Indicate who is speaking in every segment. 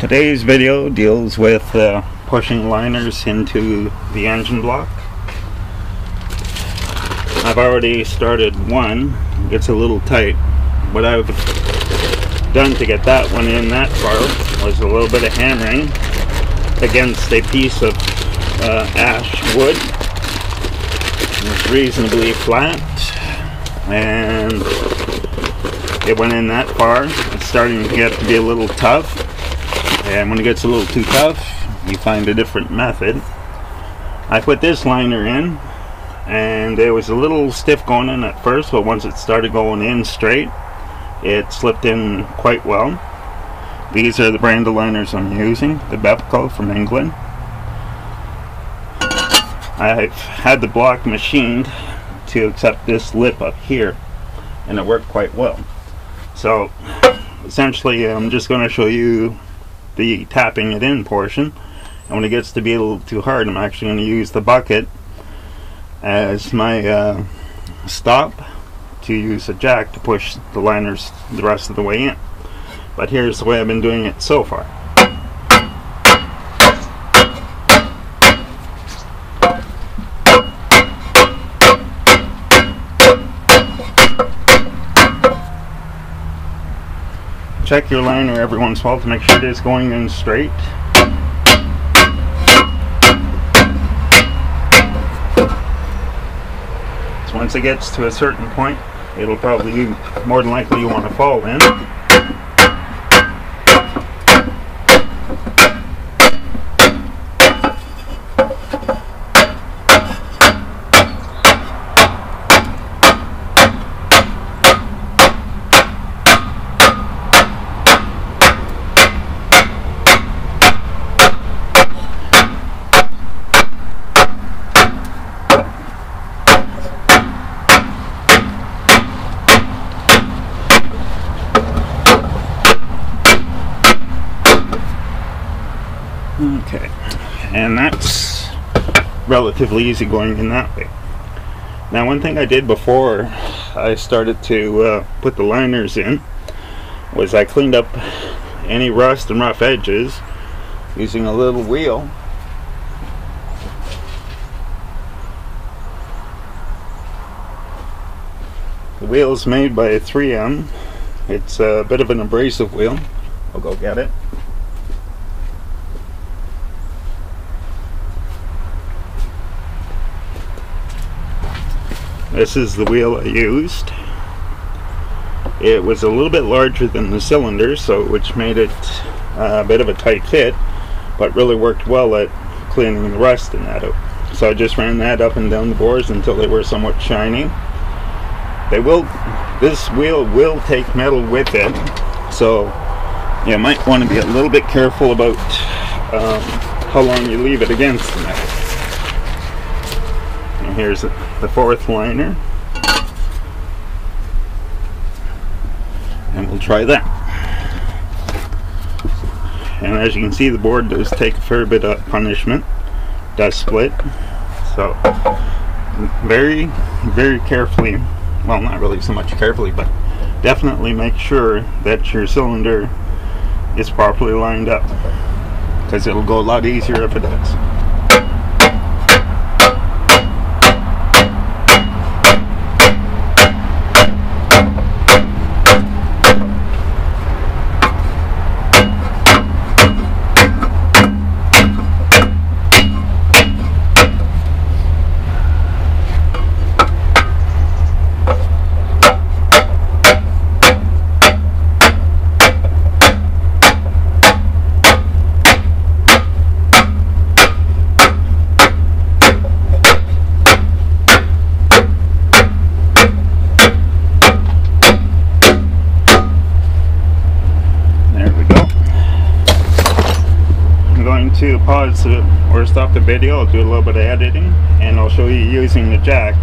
Speaker 1: Today's video deals with uh, pushing liners into the engine block. I've already started one, it's a little tight. What I've done to get that one in that far was a little bit of hammering against a piece of uh, ash wood. It's reasonably flat and it went in that far. It's starting to get to be a little tough and when it gets a little too tough. You find a different method. I put this liner in and it was a little stiff going in at first but once it started going in straight it slipped in quite well. These are the brand of liners I'm using the Bepco from England. I've had the block machined to accept this lip up here and it worked quite well. So essentially I'm just going to show you the tapping it in portion. And when it gets to be a little too hard I'm actually going to use the bucket as my uh, stop to use a jack to push the liners the rest of the way in. But here's the way I've been doing it so far check your liner every once in a while to make sure it is going in straight. So once it gets to a certain point, it'll probably be more than likely you want to fall in. Okay, and that's relatively easy going in that way. Now one thing I did before I started to uh, put the liners in was I cleaned up any rust and rough edges using a little wheel The wheel is made by 3M. It's a bit of an abrasive wheel. I'll go get it. This is the wheel I used. It was a little bit larger than the cylinder, so which made it a bit of a tight fit, but really worked well at cleaning the rust in that out. So I just ran that up and down the bores until they were somewhat shiny. They will, this wheel will take metal with it, so you might want to be a little bit careful about um, how long you leave it against the metal. Here's the fourth liner. And we'll try that. And as you can see the board does take a fair bit of punishment. Does split. So very, very carefully, well not really so much carefully, but definitely make sure that your cylinder is properly lined up. Because it'll go a lot easier if it does. Pause or stop the video, I'll do a little bit of editing and I'll show you using the jack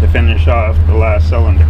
Speaker 1: to finish off the last cylinder.